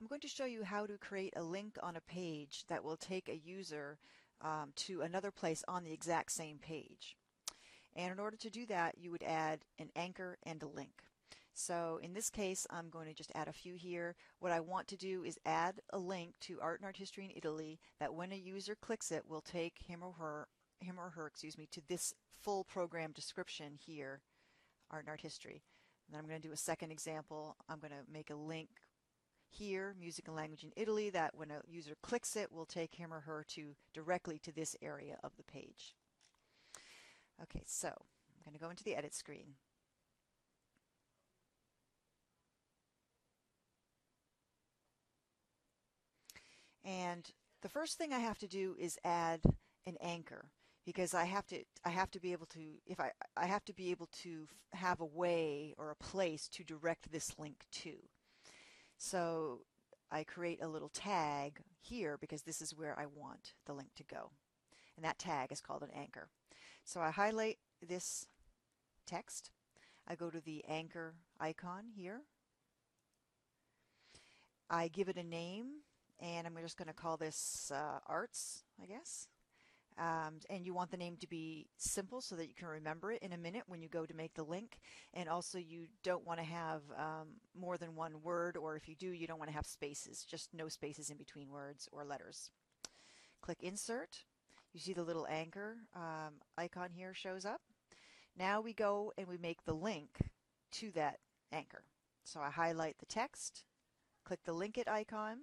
I'm going to show you how to create a link on a page that will take a user um, to another place on the exact same page. And in order to do that, you would add an anchor and a link. So in this case, I'm going to just add a few here. What I want to do is add a link to Art and Art History in Italy that when a user clicks it will take him or her him or her, excuse me, to this full program description here, Art and Art History. And then I'm going to do a second example. I'm going to make a link here, Music and Language in Italy, that when a user clicks it will take him or her to directly to this area of the page. Okay, so I'm going to go into the edit screen. And the first thing I have to do is add an anchor because I have to I have to be able to if I I have to be able to have a way or a place to direct this link to. So I create a little tag here because this is where I want the link to go. And that tag is called an anchor. So I highlight this text. I go to the anchor icon here. I give it a name and I'm just going to call this uh, arts, I guess. Um, and you want the name to be simple so that you can remember it in a minute when you go to make the link. And also you don't want to have um, more than one word, or if you do, you don't want to have spaces, just no spaces in between words or letters. Click Insert. You see the little anchor um, icon here shows up. Now we go and we make the link to that anchor. So I highlight the text, click the link it icon,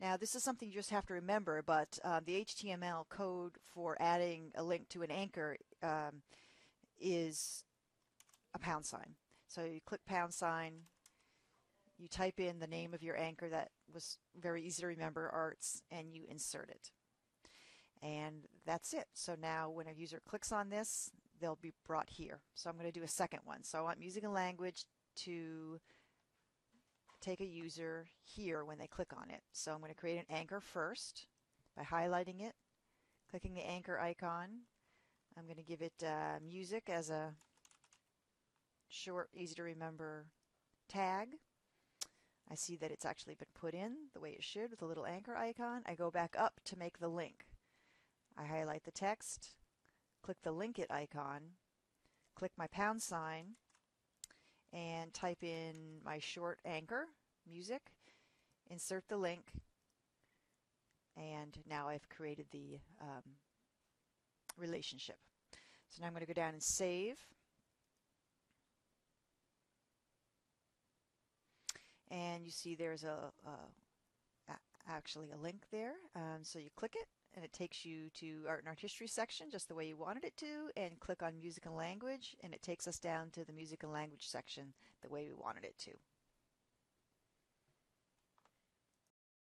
now this is something you just have to remember, but uh, the HTML code for adding a link to an anchor um, is a pound sign. So you click pound sign, you type in the name of your anchor that was very easy to remember, arts, and you insert it. And that's it. So now when a user clicks on this, they'll be brought here. So I'm going to do a second one. So I want music and language to take a user here when they click on it. So I'm going to create an anchor first by highlighting it, clicking the anchor icon. I'm going to give it uh, music as a short, easy to remember tag. I see that it's actually been put in the way it should with a little anchor icon. I go back up to make the link. I highlight the text, click the link it icon, click my pound sign, and type in my short anchor, music, insert the link, and now I've created the um, relationship. So now I'm going to go down and save. And you see there's a, a actually a link there. Um, so you click it and it takes you to art and art history section just the way you wanted it to and click on music and language and it takes us down to the music and language section the way we wanted it to.